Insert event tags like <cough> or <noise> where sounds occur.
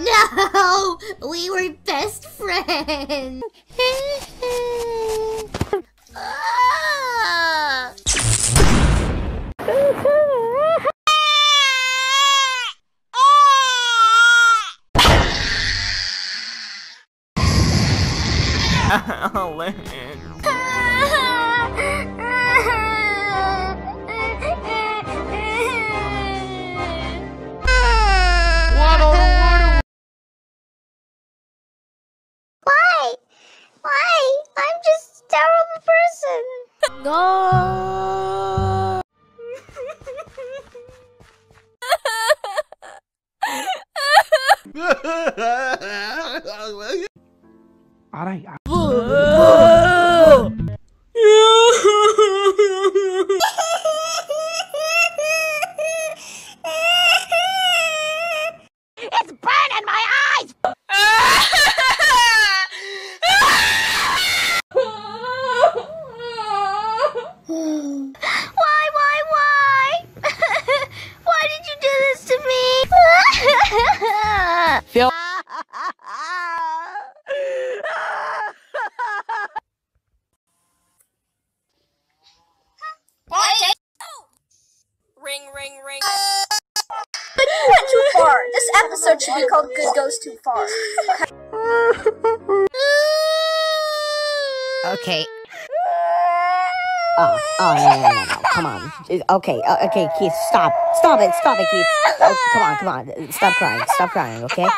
no, we were best friends. <laughs> Oh, Alan. Aray, It's burning my eyes! went too far. This episode should be called Good Goes Too Far. okay. Oh, oh, no, no, no, no, come on. Okay, uh, okay, Keith, stop. Stop it, stop it, Keith. Oh, come on, come on. Stop crying, stop crying, okay?